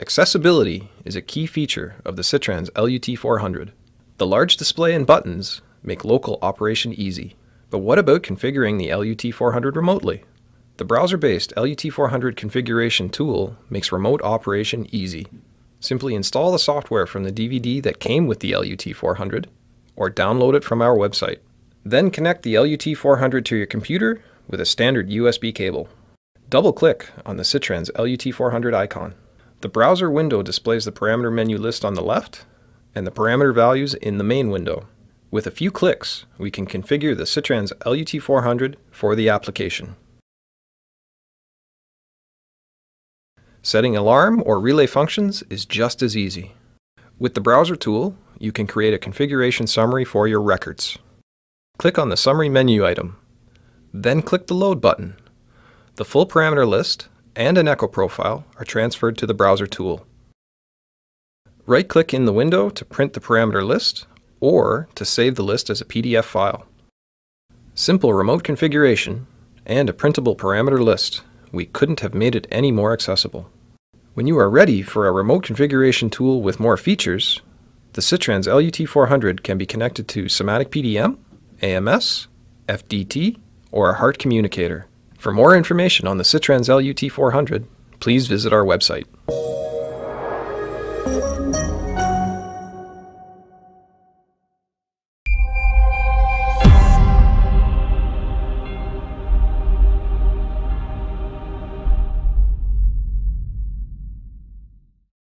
Accessibility is a key feature of the Sitrans LUT400. The large display and buttons make local operation easy. But what about configuring the LUT400 remotely? The browser-based LUT400 configuration tool makes remote operation easy. Simply install the software from the DVD that came with the LUT400 or download it from our website. Then connect the LUT400 to your computer with a standard USB cable. Double-click on the Sitrans LUT400 icon. The browser window displays the parameter menu list on the left and the parameter values in the main window. With a few clicks, we can configure the Sitrans LUT400 for the application. Setting alarm or relay functions is just as easy. With the browser tool, you can create a configuration summary for your records. Click on the Summary menu item, then click the Load button. The full parameter list and an echo profile are transferred to the browser tool. Right-click in the window to print the parameter list or to save the list as a PDF file. Simple remote configuration and a printable parameter list. We couldn't have made it any more accessible. When you are ready for a remote configuration tool with more features, the Sitrans LUT400 can be connected to Simatic PDM, AMS, FDT, or a HART communicator. For more information on the Sitrans LUT400, please visit our website.